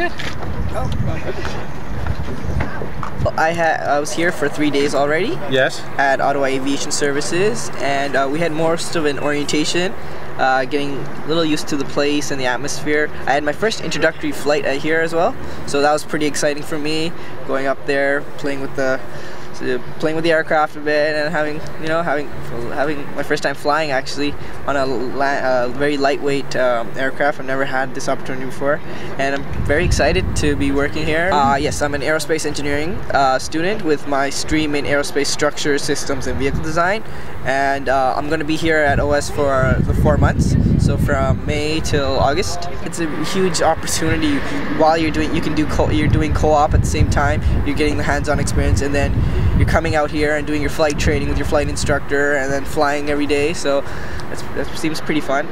good. Oh. I had I was here for three days already. Yes. At Ottawa Aviation Services, and uh, we had most of an orientation, uh, getting a little used to the place and the atmosphere. I had my first introductory flight here as well, so that was pretty exciting for me. Going up there, playing with the playing with the aircraft a bit and having you know having having my first time flying actually on a uh, very lightweight um, aircraft. I've never had this opportunity before, and I'm very excited to be working here. Uh, yes, I'm an aerospace engineering uh, student with my stream in aerospace structure systems and vehicle design, and uh, I'm going to be here at OAS for the four months. So from May till August, it's a huge opportunity. While you're doing, you can do co- you're doing co-op at the same time. You're getting the hands-on experience, and then you're coming out here and doing your flight training with your flight instructor and then flying every day. So that seems pretty fun.